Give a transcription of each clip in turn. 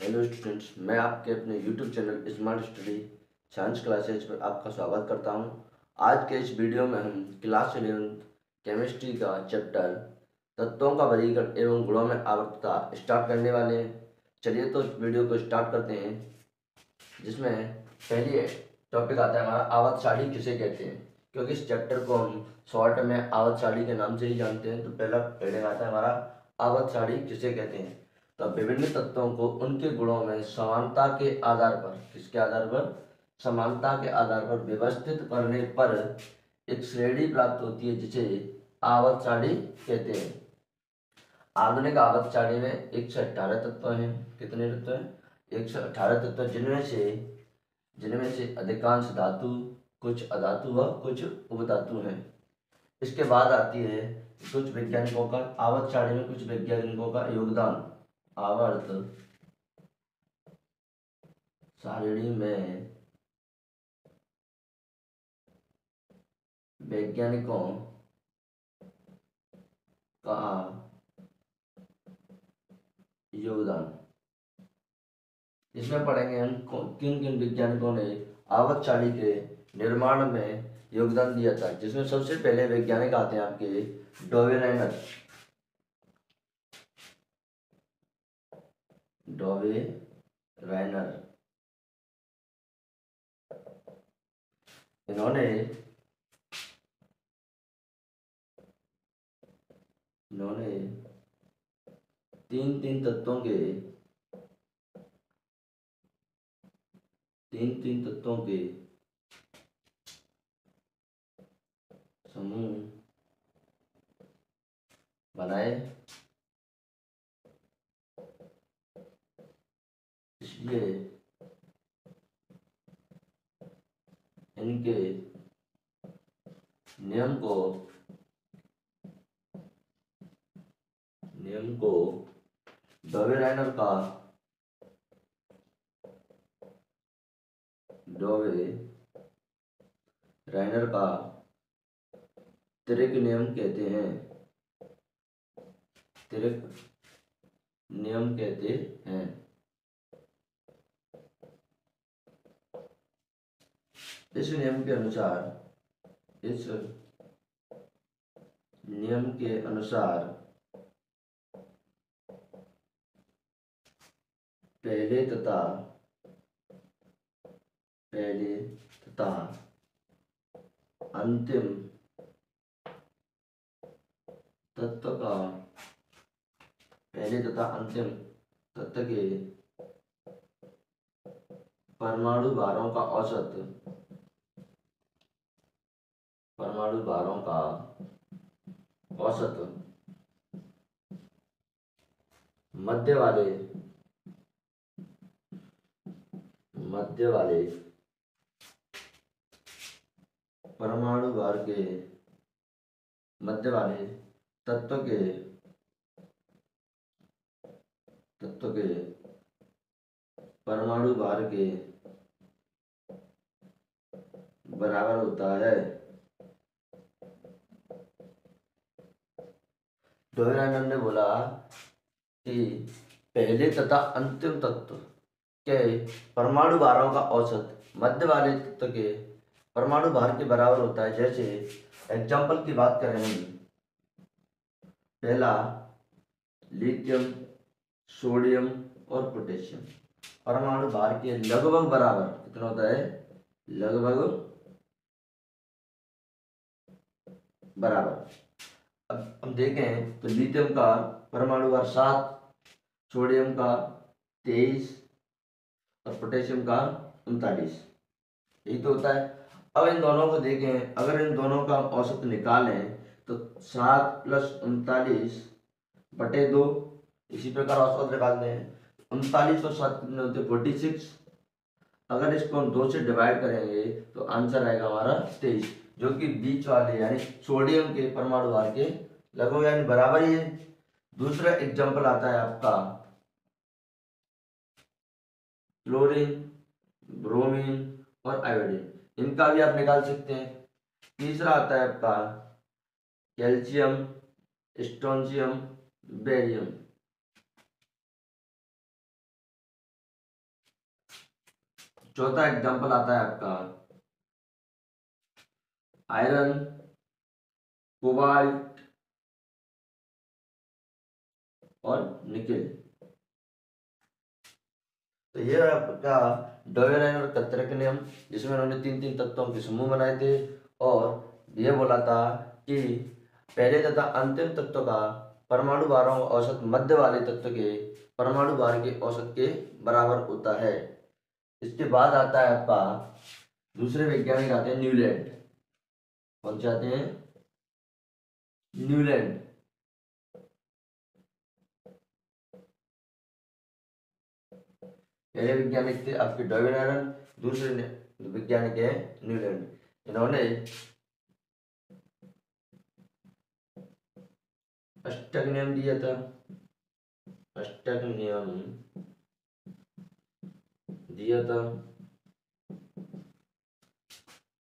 Hello students मैं आपके अपने YouTube channel smart study science classes पर आपका स्वागत करता हूँ। आज के इस वीडियो में हम क्लास इलेवेंथ केमिस्ट्री का चैप्टर तत्वों का वर्गीकरण एवं गुणों में आवर्तता स्टार्ट करने वाले हैं। चलिए तो इस वीडियो को स्टार्ट करते हैं, जिसमें पहली टॉपिक आता है हमारा आवर्त साड़ी किसे कहते हैं? क्योंकि इस चैप्टर को हम शॉर्ट में आवत साड़ी के नाम से ही जानते हैं तो पहला पहले आता है हमारा आवर्त साड़ी किसे कहते हैं? तो विभिन्न तत्वों को उनके गुणों में समानता के आधार पर, किसके आधार पर? समानता के आधार पर व्यवस्थित करने पर एक श्रेणी प्राप्त होती है, जिसे आवर्त सारणी कहते हैं। आधुनिक आवर्त सारणी में एक सौ अठारह तत्व हैं। कितने तत्व हैं? एक सौ अठारह तत्व, जिनमें से जिनमें से अधिकांश धातु, कुछ अधातु व कुछ उपधातु हैं। इसके बाद आती है कुछ वैज्ञानिकों का आवर्त सारणी में कुछ वैज्ञानिकों का योगदान। आवर्त सारणी में वैज्ञानिकों का योगदान। इसमें पढ़ेंगे हम किन किन वैज्ञानिकों ने आवर्त सारणी के निर्माण में योगदान दिया था, जिसमें सबसे पहले वैज्ञानिक आते हैं आपके डोवेलाइनर डॉवे राइनर इन्होंने इन्होंने तीन तीन तत्वों के तीन तीन तत्वों के समूह बनाए। इसलिए इनके नियम को नियम को डॉवे राइनर का डॉवे राइनर का त्रिक नियम कहते हैं। त्रिक नियम कहते हैं। इस नियम के अनुसार, इस नियम के अनुसार पहले तथा पहले तथा अंतिम तत्व का, पहले तथा अंतिम तत्व के परमाणु भारों का औसत परमाणु भारों का औसत मध्य वाले मध्य वाले परमाणु भार के मध्य वाले तत्व के तत्व के परमाणु भार के बराबर होता है। डोहरानंद ने बोला कि पहले तथा अंतिम तत्व के परमाणु भारों का औसत मध्य वाले तत्व के परमाणु भार के बराबर होता है। जैसे एग्ज़ाम्पल की बात करें हम। पहला लिथियम सोडियम और पोटेशियम परमाणु भार के लगभग बराबर कितना होता है? लगभग बराबर। हम देखें तो लिथियम का परमाणु भार सात सोडियम का तेईस और पोटेशियम का उनतालीस। यही तो होता है। अब इन दोनों को देखें, अगर इन दोनों का औसत निकालें तो सात प्लस उनतालीस बटे दो, इसी प्रकार औसत निकालते हैं उनतालीस और सात कितने होते फोर्टी सिक्स। अगर इसको हम दो से डिवाइड करेंगे तो आंसर आएगा हमारा तेईस। जो कि बीच वाले, यानी सोडियम के परमाणु भार के लगभग, यानी बराबर ही है। दूसरा एग्ज़ाम्पल आता है आपका। क्लोरीन ब्रोमीन और आयोडीन इनका भी आप निकाल सकते हैं। तीसरा आता है आपका कैल्शियम स्टोनशियम बेरियम चौथा एग्ज़ाम्पल आता है आपका आयरन कोबाल्ट और निकेल तो ये आपका डोवेराइन और कतरे के नियम, जिसमें उन्होंने तीन तीन तत्वों के समूह बनाए थे, और ये बोला था कि पहले तथा अंतिम तत्व का परमाणु भारों औसत मध्य वाले तत्व के परमाणु भार के औसत के बराबर होता है। इसके बाद आता है आपका दूसरे वैज्ञानिक आते हैं न्यूलैंड। से आते हैं? न्यूलैंड। पहले वैज्ञानिक थे आपके डॉविन दूसरे वैज्ञानिक है न्यूलैंड। इन्होंने अष्टक नियम दिया था। अष्टक नियम दिया था।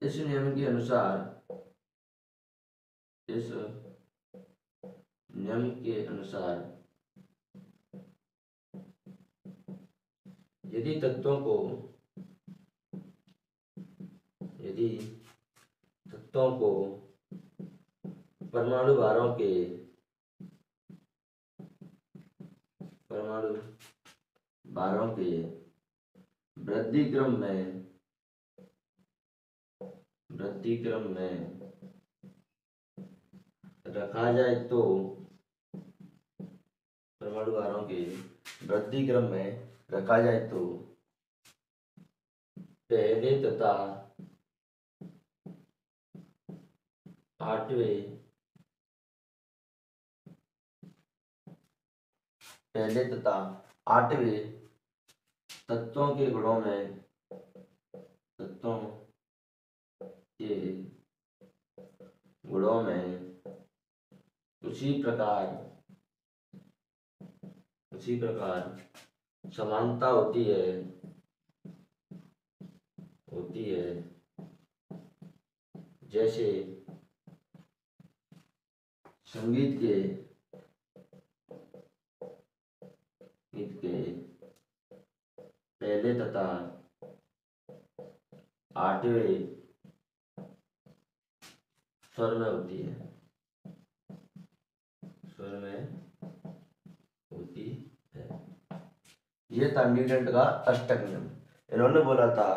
इस नियम के अनुसार इस नियम के अनुसार यदि तत्वों को, यदि तत्वों को परमाणु भारों के, परमाणु बारों के वृद्धि क्रम में वृद्धि क्रम में रखा जाए तो परमाणु बारों के वृद्धि क्रम में रखा जाए तो पहले तथा आठवें पहले तथा आठवें तत्वों के गुणों में तत्वों के गुणों में उसी प्रकार उसी प्रकार समानता होती है होती है। जैसे संगीत के पहले तथा आठवें स्वर में होती है। स्वर में होती है। यह था न्यूटन का अष्टक नियम इन्होंने बोला था,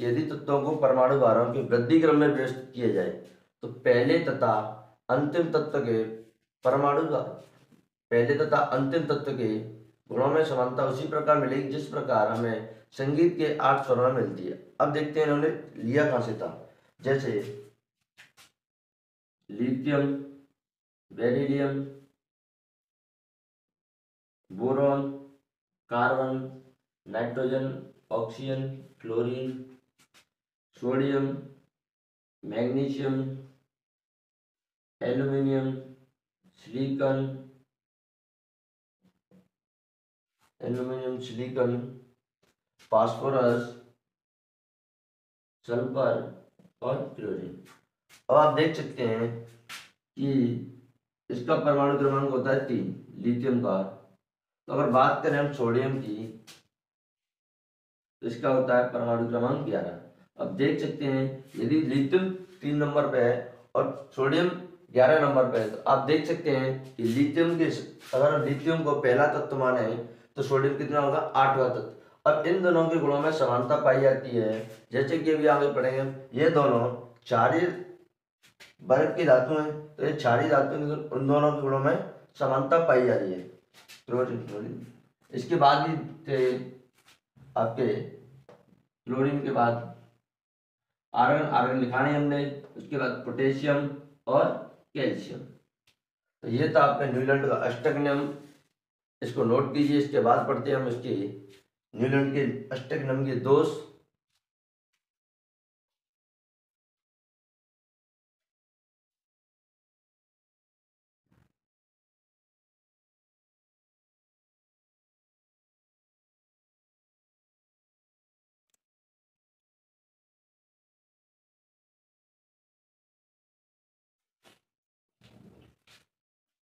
यदि तत्वों को परमाणु भारों के वृद्धि क्रम में व्यवस्थित किया जाए तो पहले तथा अंतिम तत्व के परमाणु पहले तथा अंतिम तत्व के गुणों में समानता उसी प्रकार मिलेगी जिस प्रकार हमें संगीत के आठ स्वरों में मिलती है। अब देखते हैं इन्होंने लिया कहाँ से था। जैसे, lithium beryllium boron, carbon, nitrogen, oxygen fluorine sodium, magnesium, aluminium, silicon aluminium, silicon, phosphorus, sulphur और क्लोरीन। अब आप देख सकते हैं कि इसका परमाणु क्रमांक होता है तीन, लिथियम का। तो अगर बात करें हम सोडियम की तो इसका होता है परमाणु क्रमांक ग्यारह। अब देख सकते हैं, यदि लिथियम तीन नंबर पे है और सोडियम ग्यारह नंबर पे है तो आप देख सकते हैं कि लिथियम के अगर लिथियम को पहला तत्व माने तो सोडियम कितना होगा? आठवां तत्व। अब इन दोनों के गुणों में समानता पाई जाती है। जैसे कि अभी आगे पढ़ेंगे, ये दोनों चारी वर्ग की धातु हैं तो ये चारी धातु उन दोनों के गुणों में समानता पाई जा रही है। इसके बाद थे आपके क्लोरीन के बाद आर्गन आर्गन लिखाने हमने, उसके बाद पोटेशियम और कैल्शियम। तो ये था आपके न्यूलैंड का अष्टक नियम इसको नोट कीजिए, इसके बाद पढ़ते हैं हम इसके न्यूलैंड के अष्टक नम के दोष।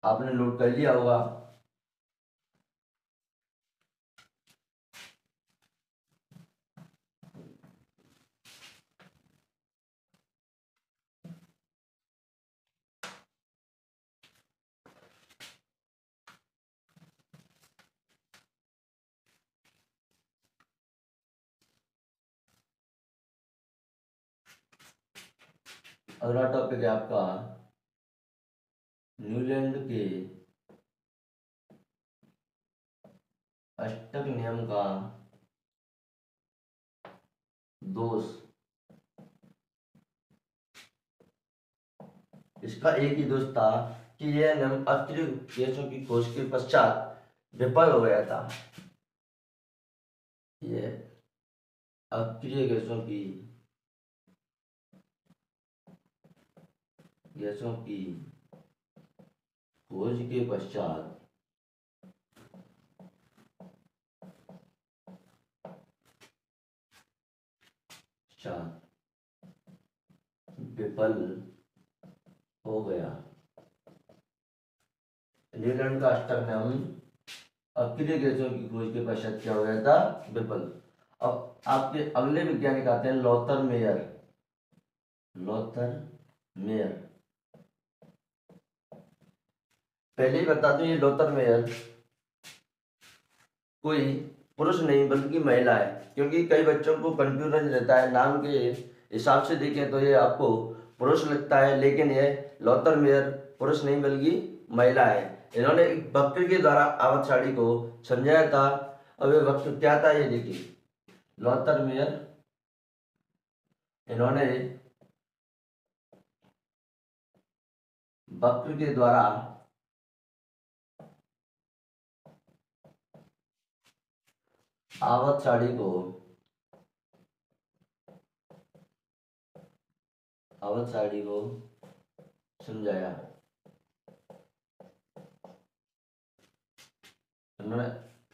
आपने लोड कर लिया होगा। अगला टॉपिक है आपका न्यूलैंड के अष्टक नियम का दोष। इसका एक ही दोष था कि यह नियम अक्रिय गैसों की खोज के पश्चात विफल हो गया था। यह अक्रिय गैसों की गैसों की खोज के पश्चात विफल हो गया। न्यूलैंड का अष्टक नियम अक्रिय गैसों की खोज के पश्चात क्या हो गया था? विफल। अब आपके अगले वैज्ञानिक आते हैं, लॉथर मेयर। Lothar mayor. पहले ही बता दूँ, ये लॉथर मेयर कोई पुरुष नहीं, बल्कि महिला है। क्योंकि कई बच्चों को कंफ्यूजन रहता है, नाम के हिसाब से देखें तो ये आपको पुरुष लगता है, लेकिन ये लॉथर मेयर पुरुष नहीं, बल्कि महिला है। इन्होंने एक वक्र के द्वारा आवत साड़ी को समझाया था अब ये वक्र क्या था ये देखिए। लॉथर मेयर इन्होंने वक्र के द्वारा आवत साड़ी को आवत साड़ी को समझाया। उन्होंने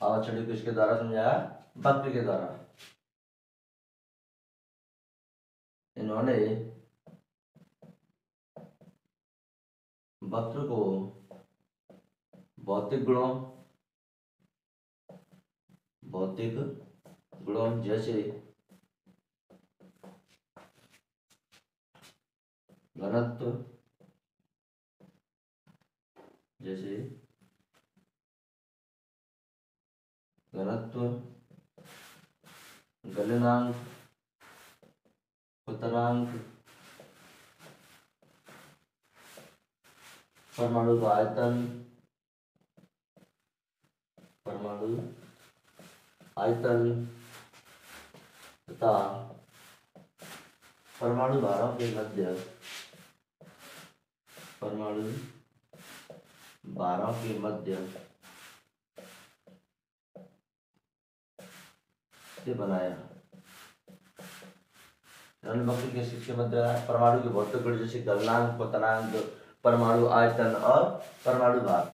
आवत साड़ी को इसके द्वारा समझाया? वक्र के द्वारा। इन्होंने वक्र को भौतिक गुणों भौतिक गुणों जैसे घनत्व जैसे घनत्व गलनांक पतनांक परमाणु का आयतन परमाणु आयतन तथा परमाणु भारों के मध्य परमाणु बारह के मध्य से बनाया। के मध्य परमाणु के भौतिक गुण जैसे गलनांक, पतनांक, परमाणु आयतन और परमाणु भार